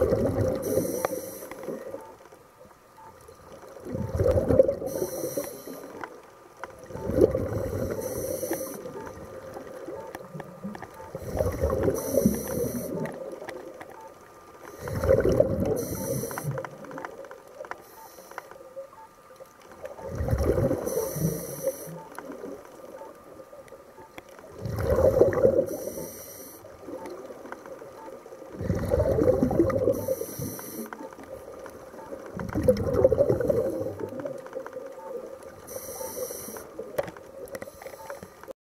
なるほどね。